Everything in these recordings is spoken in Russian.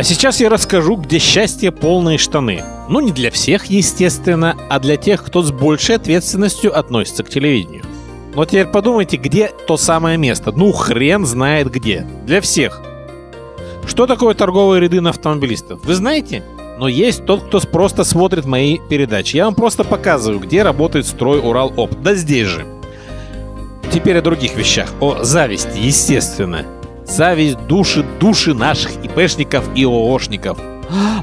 А сейчас я расскажу, где счастье полные штаны. Ну, не для всех, естественно, а для тех, кто с большей ответственностью относится к телевидению. Но теперь подумайте, где то самое место. Ну, хрен знает где. Для всех. Что такое торговые ряды на автомобилистов? Вы знаете? Но есть тот, кто просто смотрит мои передачи. Я вам просто показываю, где работает строй Урал Оп. Да здесь же. Теперь о других вещах. О зависти, естественно. Зависть души души наших ИПшников и ООшников.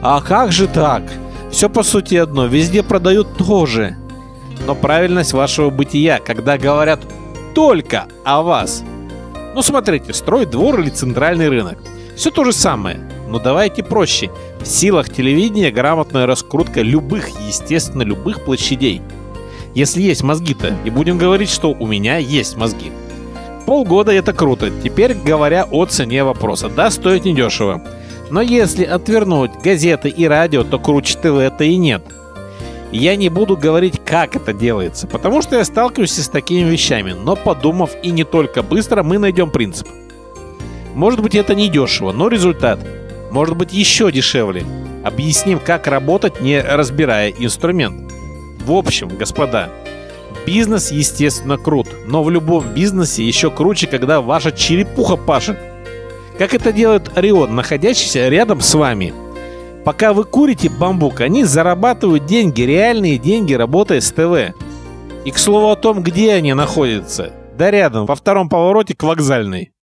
А как же так? Все по сути одно, везде продают тоже. Но правильность вашего бытия, когда говорят только о вас. Ну смотрите, строй двор или центральный рынок. Все то же самое. Но давайте проще. В силах телевидения грамотная раскрутка любых, естественно, любых площадей. Если есть мозги-то, и будем говорить, что у меня есть мозги. Полгода это круто. Теперь говоря о цене вопроса. Да, стоит недешево. Но если отвернуть газеты и радио, то круче ТВ-то и нет. Я не буду говорить, как это делается, потому что я сталкиваюсь с такими вещами, но подумав и не только быстро, мы найдем принцип. Может быть это не дешево, но результат. Может быть еще дешевле. Объясним, как работать, не разбирая инструмент. В общем, господа, Бизнес, естественно, крут, но в любом бизнесе еще круче, когда ваша черепуха пашет. Как это делает Орион, находящийся рядом с вами. Пока вы курите бамбук, они зарабатывают деньги, реальные деньги, работая с ТВ. И к слову о том, где они находятся. Да рядом, во втором повороте к вокзальной.